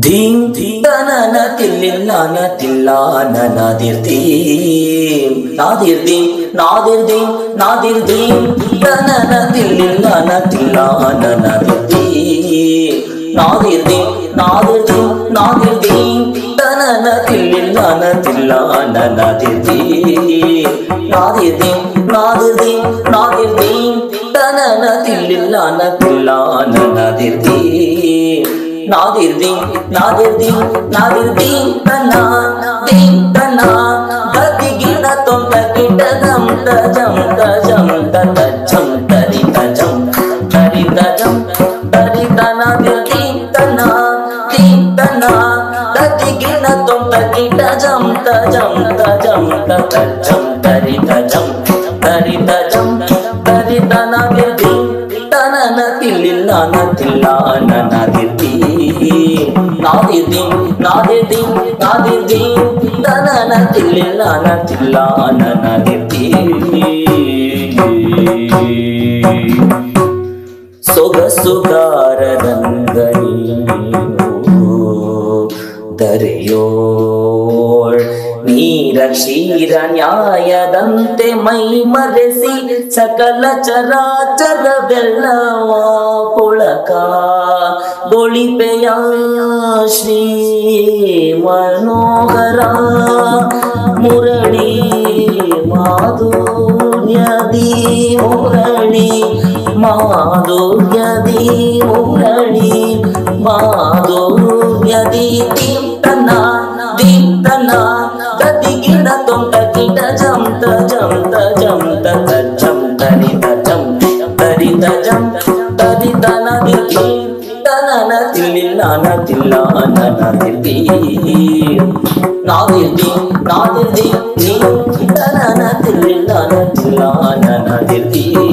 دين دانا نتل لانا تلانا نادر دين نادر دين نادر دين نادر دين دانا نتل لانا تلانا نادر دين نادر دين نادر دين نادر دين دانا نتل لانا تلانا نادر دين نادر دين نادر دين نادر دين دانا نتل لانا تلانا نادر دين Nadir ding, nadir ding, nadir ding tana, ding tana. Gadi gina tom ta kita jam ta jam ta jam ta ta jam tari ta jam tari ta jam tari ta nadir ding tana, ding tana. Gadi gina tom ta kita jam ta jam ta jam ta ta jam tari ta jam tari ta jam tari ta nadir ding tana na tilil na na tilil na na na tilil నాది దీన్ నాది దీన్ నాది దీన్ తన తిల్లిల్ల తిల్లా నది ಸೊಗಸುಗಾರರಂಗರಿ ದರಿಯೋಳ್ ನೀರ ಕ್ಷೀರ ನ್ಯಾಯದಂತೆ ಮೈ ಮರೆಸಿ ಸಕಲ ಚರಾಚರವೆಲ್ಲವ ಪುಳಕಾ ஒளிபெயாஸ்ரீ மனோகரா முரணி மாதுர்யதி முரணி மாதுர்யதி முரணி மாதுர்யதி தீப்தனா தீப்தனா கதி கிட தொண்ட கிட ஜம்த ஜம்த ஜம்த தஜ لعنة اللعنة البير ناظر بي ناظر بي ني لعنة اللعنة اللعنة البير